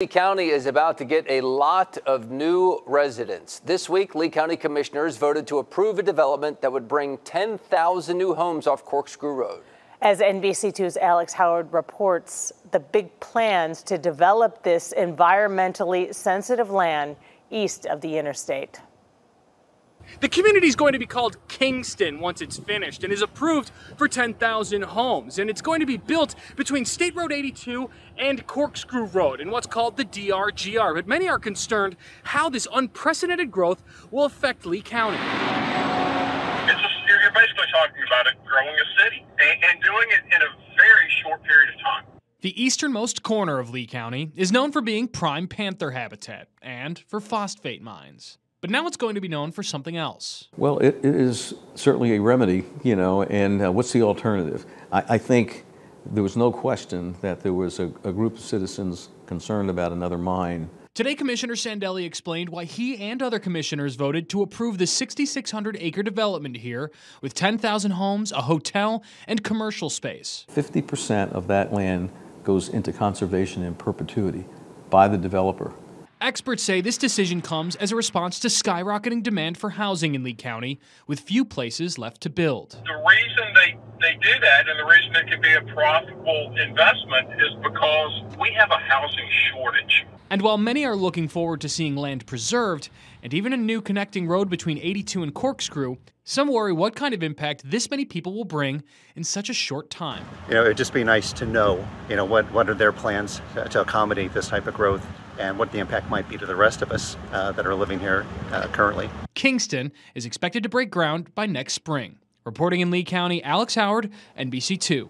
Lee County is about to get a lot of new residents. This week, Lee County commissioners voted to approve a development that would bring 10,000 new homes off Corkscrew Road. As NBC2's Alex Howard reports, the big plans to develop this environmentally sensitive land east of the interstate. The community is going to be called Kingston once it's finished and is approved for 10,000 homes. And it's going to be built between State Road 82 and Corkscrew Road in what's called the DRGR. But many are concerned how this unprecedented growth will affect Lee County. It's just, you're basically talking about it growing a city and, and doing it in a very short period of time. The easternmost corner of Lee County is known for being prime panther habitat and for phosphate mines. But now it's going to be known for something else. Well, it, it is certainly a remedy, you know, and uh, what's the alternative? I, I, think there was no question that there was a, a group of citizens concerned about another mine. Today, Commissioner Sandelli explained why he and other commissioners voted to approve the 6,600 acre development here with 10,000 homes, a hotel, and commercial space. 50% of that land goes into conservation in perpetuity by the developer. Experts say this decision comes as a response to skyrocketing demand for housing in Lee County, with few places left to build. The reason they, they do that and the reason it can be a profitable investment is because we have a housing shortage. And while many are looking forward to seeing land preserved and even a new connecting road between 82 and Corkscrew, some worry what kind of impact this many people will bring in such a short time. You know, it'd just be nice to know, you know, what, what are their plans to accommodate this type of growth and what the impact might be to the rest of us uh, that are living here uh, currently. Kingston is expected to break ground by next spring. Reporting in Lee County, Alex Howard, NBC2.